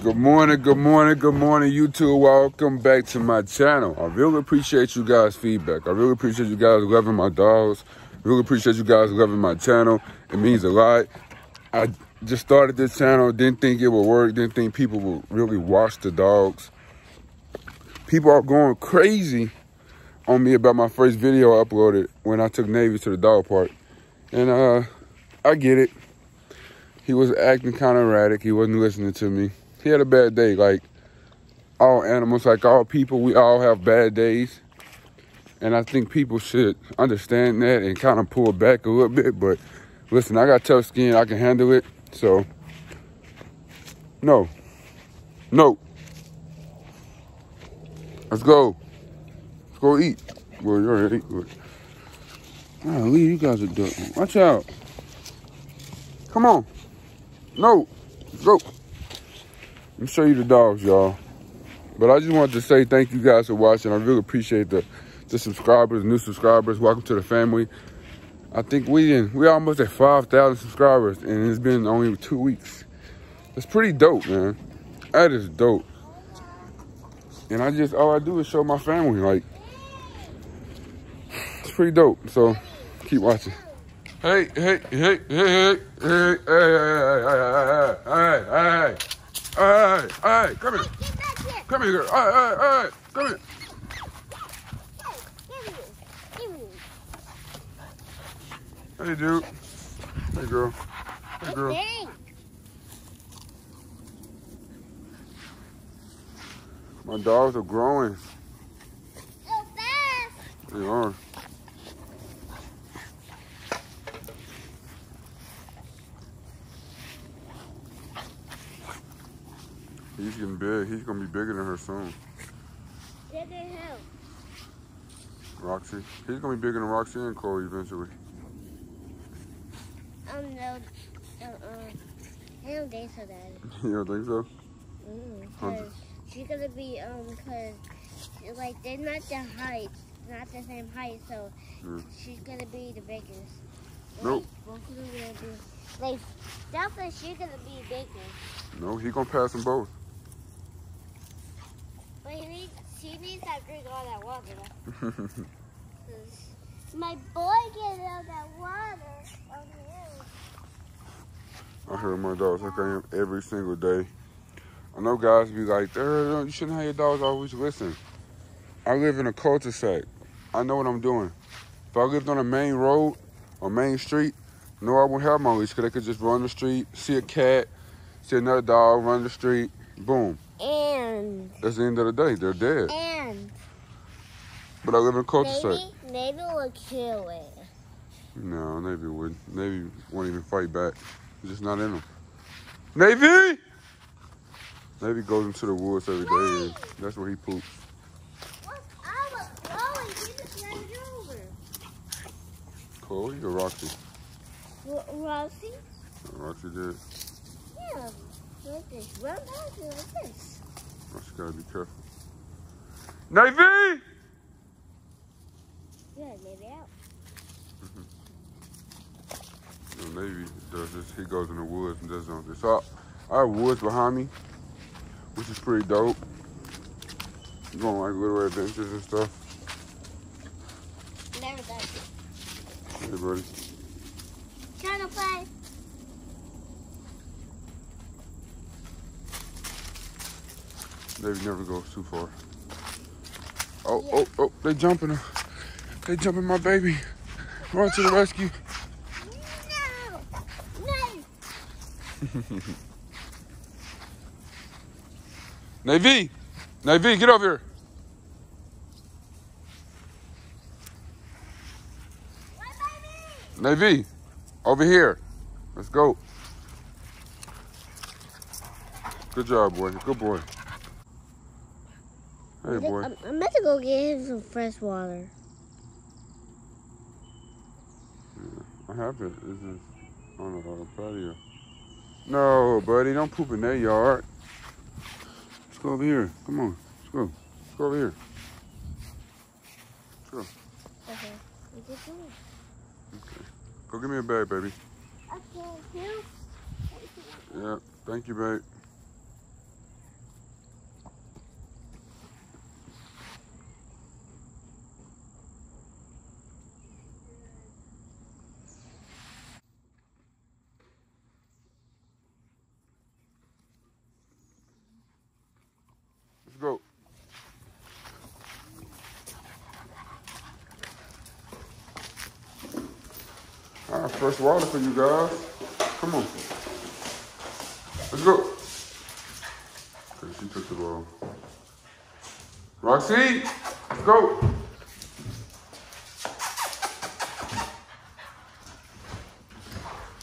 Good morning, good morning, good morning, YouTube. Welcome back to my channel. I really appreciate you guys' feedback. I really appreciate you guys loving my dogs. Really appreciate you guys loving my channel. It means a lot. I just started this channel, didn't think it would work, didn't think people would really watch the dogs. People are going crazy on me about my first video I uploaded when I took Navy to the dog park. And uh, I get it. He was acting kind of erratic. He wasn't listening to me. He had a bad day. Like all animals, like all people, we all have bad days. And I think people should understand that and kind of pull back a little bit. But listen, I got tough skin. I can handle it. So, no. No. Let's go. Let's go eat. Well, you already ate. Golly, you guys are doing. Watch out. Come on. No. Let's go. Let me show you the dogs, y'all. But I just wanted to say thank you guys for watching. I really appreciate the, the subscribers, new subscribers. Welcome to the family. I think we in, we almost at 5,000 subscribers and it's been only two weeks. It's pretty dope, man. That is dope. And I just, all I do is show my family. Like, it's pretty dope. So keep watching. Hey, hey, hey, hey, hey, hey, hey, hey, hey, hey, hey, hey, hey, hey, come here. Come here, girl. Hey, hey, hey, come here. Hey, dude. Hey, girl. Hey, girl. My dogs are growing. So fast. They are. He's getting big. He's gonna be bigger than her soon. At him. Roxy. He's gonna be bigger than Roxy and Chloe eventually. Um, no. Uh, uh, I don't think so, Dad. you don't think so? Mm, Cause she's gonna be, um, cause, like, they're not the height, not the same height, so Mm. she's gonna be the biggest. Nope. Like, both of them gonna be, like, definitely she's gonna be bigger. No, he gonna pass them both. But he needs, she needs to drink all that water. my boy getting all that water on. I heard my dogs like I am every single day. I know guys be like, "Uh, you shouldn't have your dogs always listen. I live in a cul-de-sac. I know what I'm doing. If I lived on a main road or main street, no, I wouldn't have my leash because they could just run the street, see a cat, see another dog, run the street, boom. That's the end of the day. They're dead. and, But I live in a cul-de-sac. maybe, maybe we'll kill it. No, Navy wouldn't. Navy won't even fight back. It's just not in them. Navy! Navy goes into the woods every day. And that's where he poops. What? I was blowing. He just ran over. Chloe or Roxy? R- Rosie? Roxy did. Yeah. Like this. Me like this. Roxy gotta be careful. Navy! Yeah, maybe out. Mm-hmm. You know, Navy does this. He goes in the woods and does something. So I, I have woods behind me, which is pretty dope. Going on like little adventures and stuff. Never done it. Hey, buddy. Trying to play. Navy never goes too far. Oh, oh, oh, They're jumping her. They jumping my baby. Run to the rescue. No! No! Navy! Navy, get over here. My baby! Navy, over here. Let's go. Good job, boy. Good boy. Hey, boy. I'm, I'm about to go get him some fresh water. I have it. This is on the uh, patio. No, buddy, don't poop in that yard. Let's go over here. Come on. Let's go. Let's go over here. Let's go. Okay. Go. Give me a bag, baby. Okay. Yeah. Thank you, babe. Fresh water for you guys. Come on. Let's go. Okay, she took the ball. Roxy, let's go.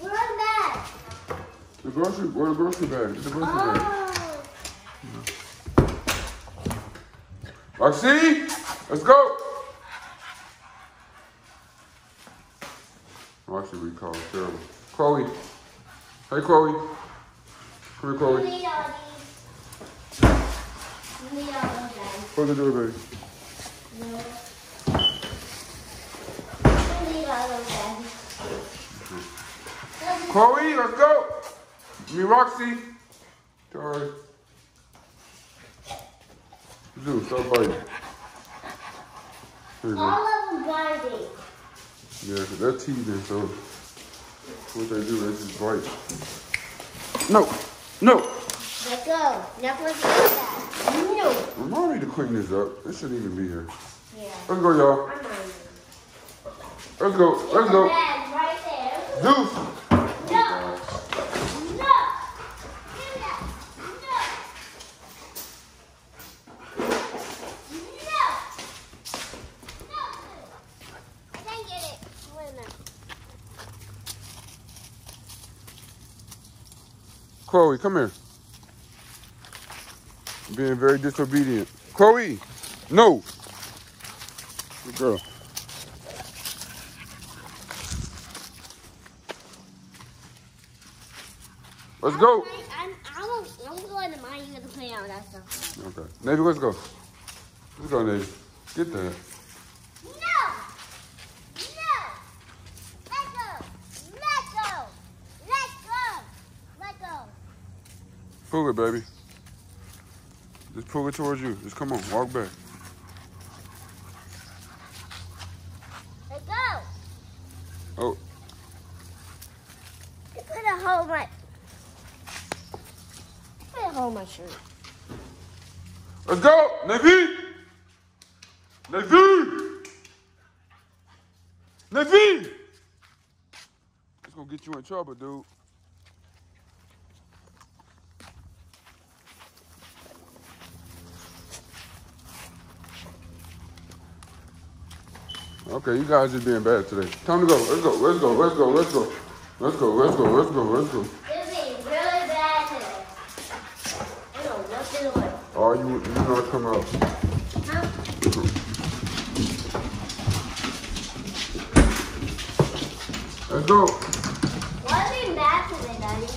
We're. The grocery, where the grocery bag? Get the grocery bag. Oh. Roxy, let's go. Oh, terrible. Chloe. Hey, Chloe. Come here, Chloe. Close the door, baby. No. Chloe, let's go. Me, Roxy. Sorry. Zoo, stop biting. All of them biting. Yeah, they're teething, so what they do, they just bite. No, no. Let go. Now put the that. No. Remind me to clean this up. This shouldn't even be here. Yeah. Let's go, y'all. I'm on. Let's go. Let's go. Bag right there. Deuce. No. No. Give me that. No. No. No. I can't get it. Wait a minute. Chloe, come here. Being very disobedient. Chloe, no. Good girl. Let's go. I'm, I'm, I'm going to mind you to play on that stuff. Okay. Navy, let's go. Let's go, Navy. Get that. No! No! Let go! Let go! Let go! Let go! Pull it, baby. Just pull it towards you. Just come on, walk back. Let go! Oh, You put a hole in my... Put a hole in my shirt. let's go, Navy. Navy. Navy. It's gonna get you in trouble, dude. Okay, you guys are being bad today. Time to go. Let's go. Let's go. Let's go. Let's go. Let's go. Let's go. Let's go. Let's go. This is really bad today. I don't know what to. Oh, you you not come out. Huh? Let's go. Why are we mad today, Daddy?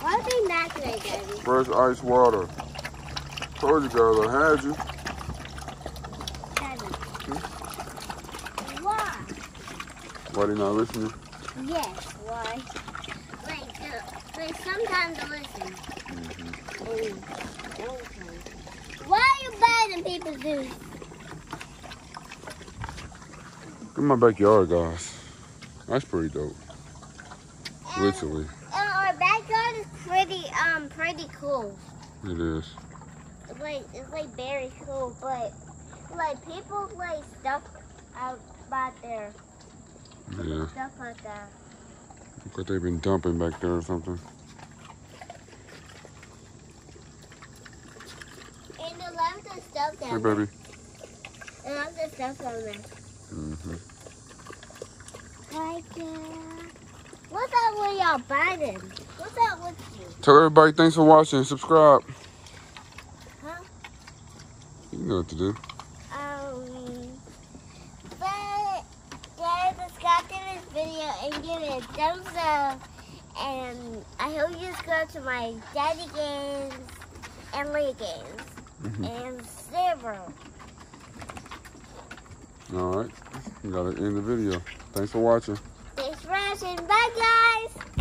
Why are we mad today, Daddy? Fresh ice water. Told you guys I had you. Daddy. Why? Why they not listening? Yes, why? Like, uh, like sometimes I listen. Oh, okay. Why are you biting people's dudes? Look at my backyard, guys. That's pretty dope. Literally, And our backyard is pretty, um, pretty cool. it is. It's like, it's like very cool, but like people like stuff out back there, Yeah. stuff like that. Look like they've been dumping back there or something. And they left the stuff Hey, down there. baby. They left the stuff down there. hmm Like, uh, what's that with y'all biting? What's that with you? Tell everybody thanks for watching. Subscribe. Huh? You know what to do. Um, but guys, subscribe to this video and give it a thumbs up. And I hope you subscribe to my Daddy Games and Lee Games Mhm. and several. All right. You gotta end the video. Thanks for watching. Bye, guys.